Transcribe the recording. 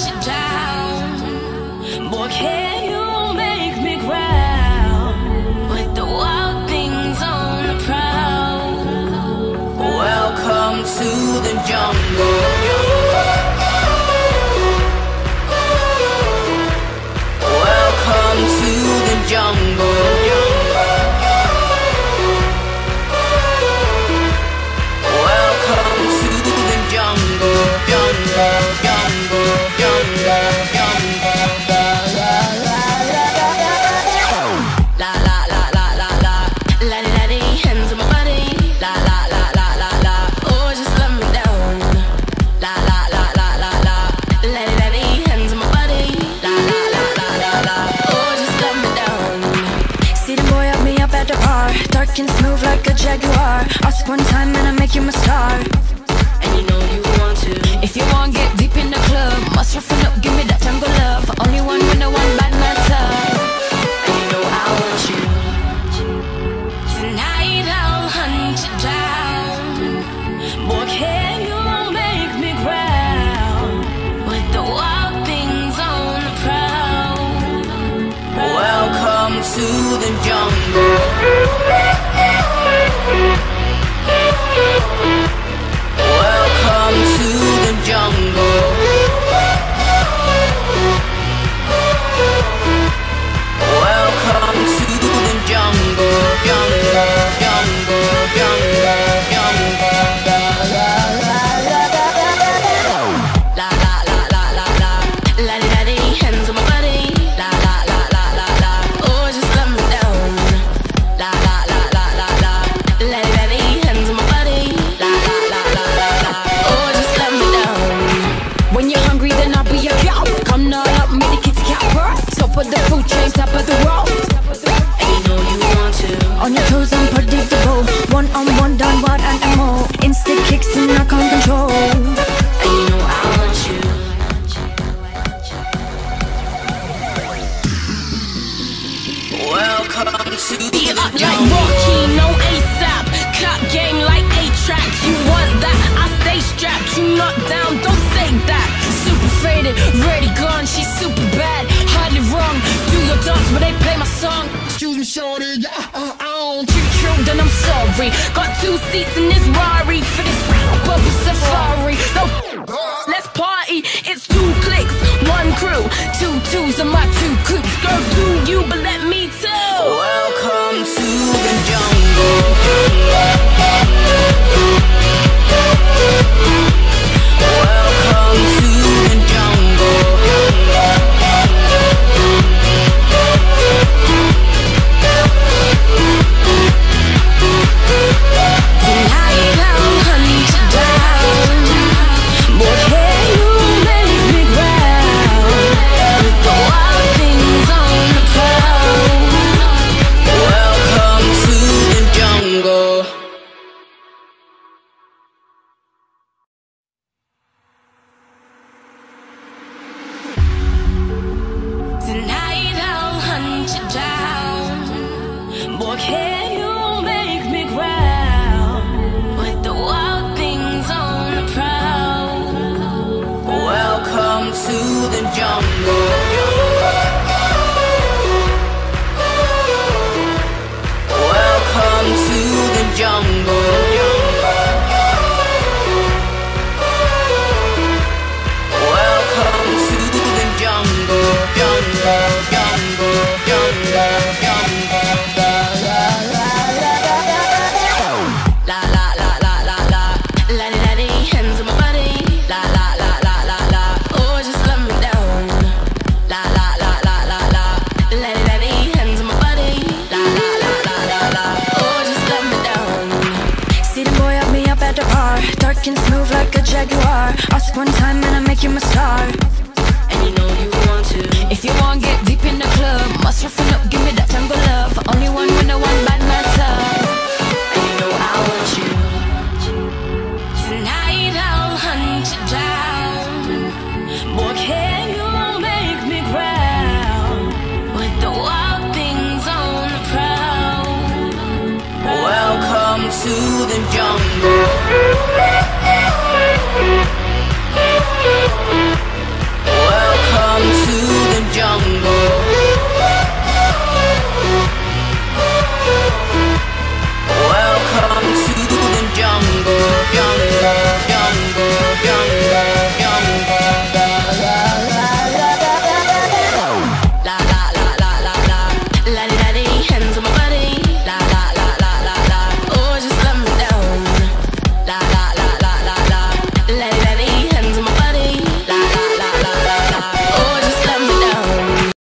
to die. that you are. Ask one time and I make you my star. And you know you want to. If you want, get deep in the club. Must roughen up, give me that tango love. Only one winner, one bad matter. And you know I want you. Tonight I'll hunt you down. Boy, can you make me growl. With the wild things on the prowl. Welcome to the jungle. I can't control And know I want you Welcome to be unknown Like Rocky, no ASAP Clap game like A-Trak You want that, I stay strapped You knock down, don't say that Super faded, ready gone She super bad, hardly wrong Do your dance, but they play my song Excuse me, shorty Ferrari. Got two seats in this Rari for this proper safari. No. boy, can you make me growl? With the wild things on the prowl. Welcome to the jungle. Talking smooth like a jaguar. Ask one time and I make you my star. And you know you want to. If you want, get deep in the club Must roughen up, give me